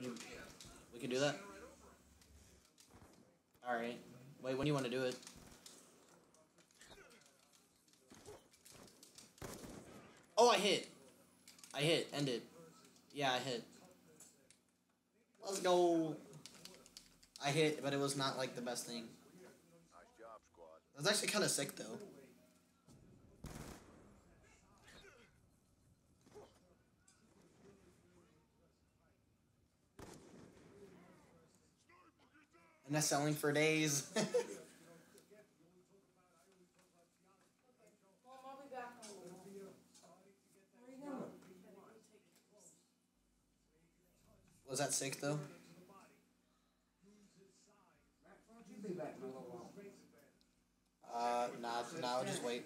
You, we can do that. All right. Wait, when do you want to do it? Oh, I hit. I hit. End it. Yeah, I hit. Let's go. I hit, but it was not like the best thing. It was actually kind of sick though. Where selling for days. was that sick though? Uh, nah, nah, I'll just wait.